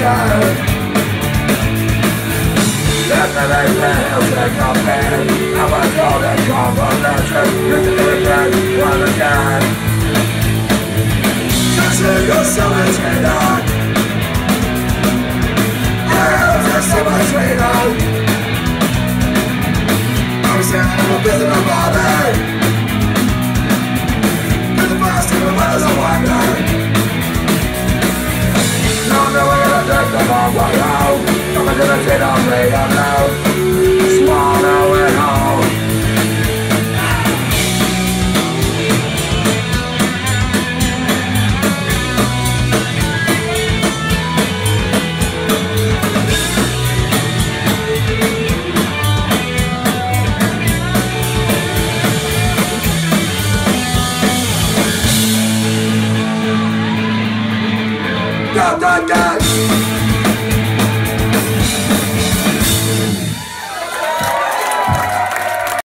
time make will take a pain I was told a combination With the different one again Touching your summer's head on Hell's a summer's head on I'm saying I'm a prisoner of all it out, swallow it all. Da da da!